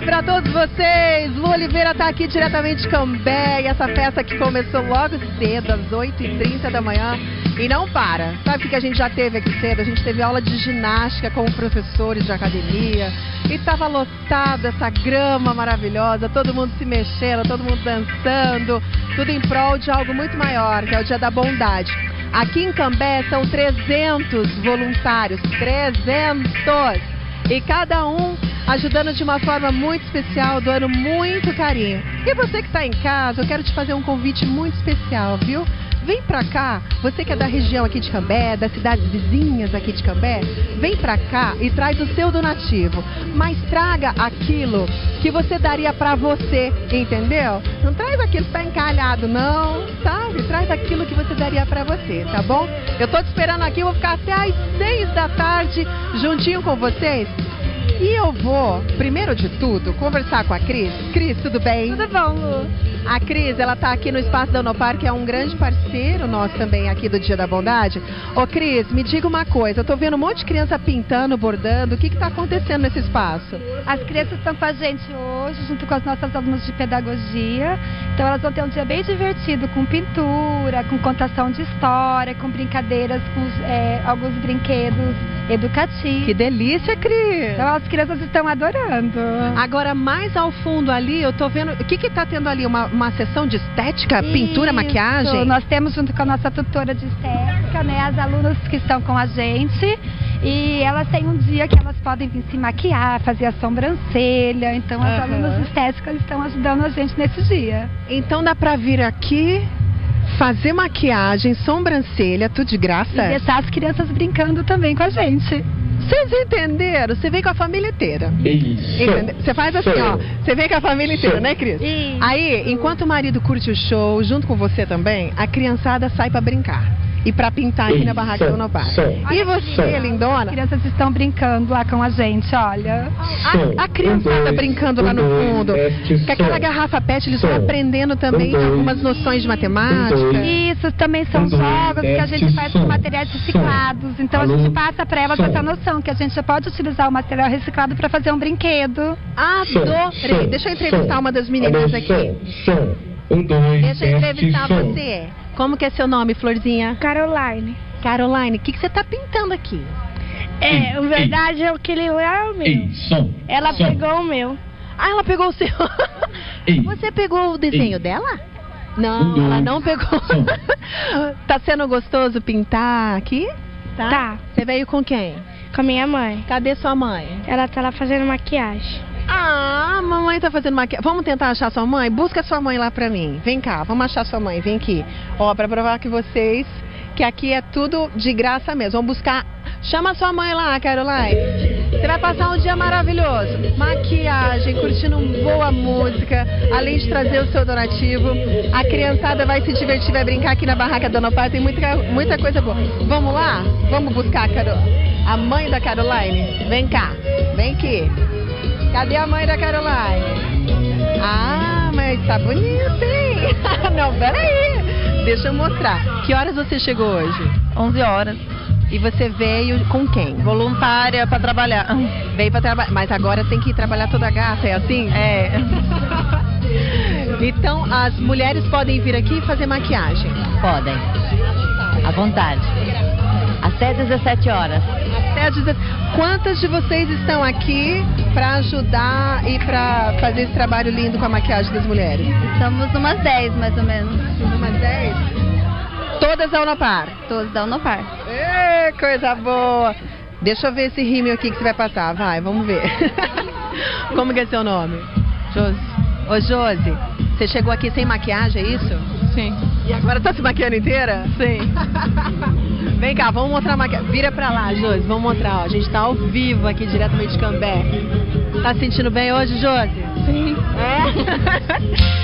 pra todos vocês! Lu Oliveira tá aqui diretamente de Cambé e essa festa que começou logo cedo, às 8h30 da manhã. E não para. Sabe o que a gente já teve aqui cedo? A gente teve aula de ginástica com professores de academia. E tava lotada essa grama maravilhosa, todo mundo se mexendo, todo mundo dançando. Tudo em prol de algo muito maior, que é o Dia da Bondade. Aqui em Cambé são 300 voluntários. 300! E cada um ajudando de uma forma muito especial, doando muito carinho. E você que está em casa, eu quero te fazer um convite muito especial, viu? Vem pra cá, você que é da região aqui de Cambé, das cidades vizinhas aqui de Cambé, vem pra cá e traz o seu donativo. Mas traga aquilo que você daria pra você, entendeu? Não traz aquilo que tá encalhado, não, sabe? Traz aquilo que você daria pra você, tá bom? Eu tô te esperando aqui, vou ficar até às seis da tarde juntinho com vocês. E eu vou, primeiro de tudo, conversar com a Cris. Cris, tudo bem? Tudo bom, Lu. A Cris, ela tá aqui no Espaço da Unopar, que é um grande parceiro nosso também aqui do Dia da Bondade. Ô Cris, me diga uma coisa, eu tô vendo um monte de criança pintando, bordando, o que que tá acontecendo nesse espaço? As crianças estão com a gente hoje, junto com as nossas alunas de pedagogia. Então elas vão ter um dia bem divertido, com pintura, com contação de história, com brincadeiras, com é, alguns brinquedos educativos. Que delícia, Cris! Então as crianças estão adorando. Agora, mais ao fundo ali, eu tô vendo. O que que tá tendo ali? Uma, uma sessão de estética, pintura, Isso. maquiagem? Nós temos junto com a nossa tutora de estética, né, as alunas que estão com a gente. E elas têm um dia que elas podem vir se maquiar, fazer a sobrancelha. Então as Aham. alunas de estética estão ajudando a gente nesse dia. Então dá pra vir aqui, fazer maquiagem, sobrancelha, tudo de graça? E deixar as crianças brincando também com a gente. Vocês entenderam? Você vem com a família inteira. Isso. Entendeu? Você faz assim, ó. Você vem com a família inteira, né, Cris? Isso. Aí, enquanto o marido curte o show, junto com você também, a criançada sai pra brincar. E pra pintar aqui na barraca do Nopar. Sim. E você, As lindona? crianças estão brincando lá com a gente, olha. A, a criançada brincando lá no fundo. Com aquela garrafa pet, eles Som. aprendendo também Um, dois. algumas noções de matemática. Um, dois. Isso também são Um, dois, jogos que a gente faz com materiais reciclados. Então a gente passa para elas som. essa noção que a gente pode utilizar o material reciclado para fazer um brinquedo. Adorei. Deixa eu entrevistar uma das meninas aqui. Um, dois, Deixa eu entrevistar som. você. Como que é seu nome, Florzinha? Caroline. Caroline, o que, que você tá pintando aqui? É, Ei, o verdade é que ele é o meu. Ei, som. Ela som. pegou o meu. Ah, ela pegou o seu. Ei. Você pegou o desenho Ei. dela? Não, Um, dois, ela não pegou. som. tá sendo gostoso pintar aqui? Tá. Você veio com quem? Com a minha mãe. Cadê sua mãe? Ela tá lá fazendo maquiagem. Ah, mamãe tá fazendo maquiagem. Vamos tentar achar sua mãe? Busca sua mãe lá pra mim. Vem cá, vamos achar sua mãe. Vem aqui. Ó, pra provar que vocês, que aqui é tudo de graça mesmo. Vamos buscar. Chama sua mãe lá, Caroline. Você vai passar um dia maravilhoso. Maquiagem, curtindo boa música, além de trazer o seu donativo. A criançada vai se divertir, vai brincar aqui na barraca da Nopar. Tem muita, muita coisa boa. Vamos lá? Vamos buscar a, Caro... a mãe da Caroline? Vem cá, vem aqui. Cadê a mãe da Caroline? Ah, mas tá bonito, hein? Não, peraí. Deixa eu mostrar. Que horas você chegou hoje? 11 horas. E você veio com quem? Voluntária pra trabalhar. Veio pra trabalhar. Mas agora tem que ir trabalhar toda gata, é assim? É. Então, as mulheres podem vir aqui e fazer maquiagem. Podem. À vontade. Até 17 horas. Até quantas de vocês estão aqui pra ajudar e pra fazer esse trabalho lindo com a maquiagem das mulheres? Estamos umas 10 mais ou menos. Umas 10? Todas da Unopar. Todos da Unopar. Ê, coisa boa. Deixa eu ver esse rímel aqui que você vai passar. Vai, vamos ver. Como que é seu nome? Josi. Ô, Josi, você chegou aqui sem maquiagem, é isso? Sim. E agora tá se maquiando inteira? Sim. Vem cá, vamos mostrar a maquiagem. Vira pra lá, Josi, vamos mostrar. Ó. A gente tá ao vivo aqui diretamente de Cambé. Tá se sentindo bem hoje, Josi? Sim. É?